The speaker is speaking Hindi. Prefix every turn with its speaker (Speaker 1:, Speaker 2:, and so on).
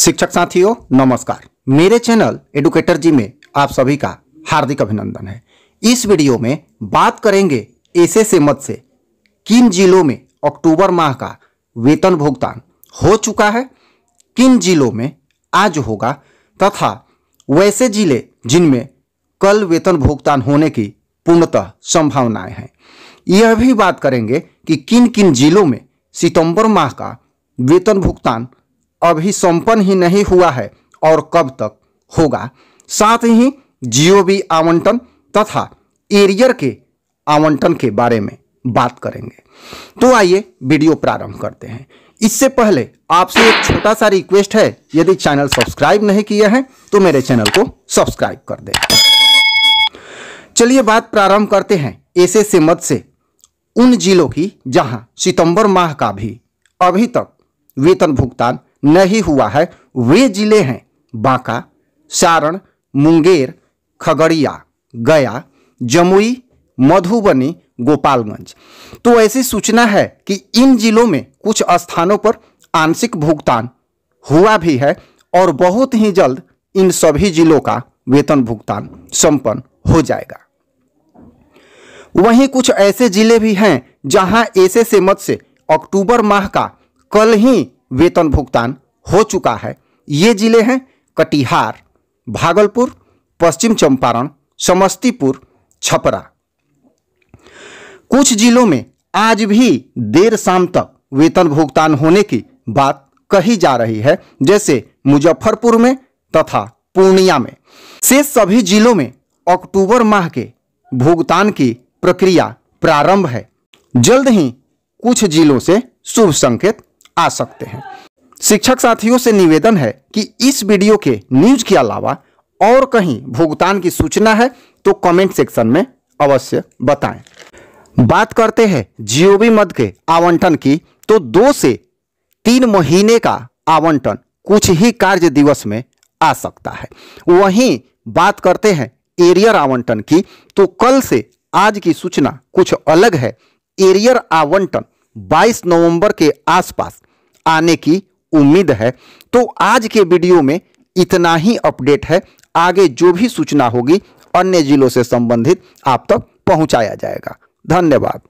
Speaker 1: शिक्षक साथियों, नमस्कार। मेरे चैनल एडुकेटर जी में आप सभी का हार्दिक अभिनंदन है। इस वीडियो में बात करेंगे ऐसे से मत से किन जिलों में अक्टूबर माह का वेतन भुगतान हो चुका है, किन जिलों में आज होगा, तथा वैसे ज़िले जिनमें कल वेतन भुगतान होने की पूर्णतः संभावनाएँ हैं। यह भी बात करेंगे कि किन किन जिलों में सितंबर माह का वेतन भुगतान अभी संपन्न ही नहीं हुआ है और कब तक होगा। साथ ही जीओबी आवंटन तथा एरियर के आवंटन के बारे में बात करेंगे। तो आइए वीडियो प्रारंभ करते हैं। इससे पहले आपसे एक छोटा सा रिक्वेस्ट है, यदि चैनल सब्सक्राइब नहीं किया है तो मेरे चैनल को सब्सक्राइब कर दें। चलिए बात प्रारंभ करते हैं ऐसे से मत से उन जिलों की, जहाँ सितंबर माह का भी अभी तक वेतन भुगतान नहीं हुआ है। वे ज़िले हैं बांका, सारण, मुंगेर, खगड़िया, गया, जमुई, मधुबनी, गोपालगंज। तो ऐसी सूचना है कि इन जिलों में कुछ स्थानों पर आंशिक भुगतान हुआ भी है और बहुत ही जल्द इन सभी जिलों का वेतन भुगतान संपन्न हो जाएगा। वहीं कुछ ऐसे ज़िले भी हैं जहाँ ऐसे से मत से अक्टूबर माह का कल ही वेतन भुगतान हो चुका है। ये ज़िले हैं कटिहार, भागलपुर, पश्चिम चंपारण, समस्तीपुर, छपरा। कुछ जिलों में आज भी देर शाम तक वेतन भुगतान होने की बात कही जा रही है, जैसे मुजफ्फरपुर में तथा पूर्णिया में। से सभी जिलों में अक्टूबर माह के भुगतान की प्रक्रिया प्रारंभ है। जल्द ही कुछ जिलों से शुभ संकेत आ सकते हैं। शिक्षक साथियों से निवेदन है कि इस वीडियो के न्यूज़ के अलावा और कहीं भुगतान की सूचना है तो कमेंट सेक्शन में अवश्य बताएँ। बात करते हैं जीओबी मद के आवंटन की तो दो से तीन महीने का आवंटन कुछ ही कार्य दिवस में आ सकता है। वहीं बात करते हैं एरियर आवंटन की तो कल से आज की सूचना कुछ अलग है। एरियर आवंटन 22 नवंबर के आसपास आने की उम्मीद है। तो आज के वीडियो में इतना ही अपडेट है। आगे जो भी सूचना होगी अन्य जिलों से संबंधित आप तक पहुँचाया जाएगा। धन्यवाद।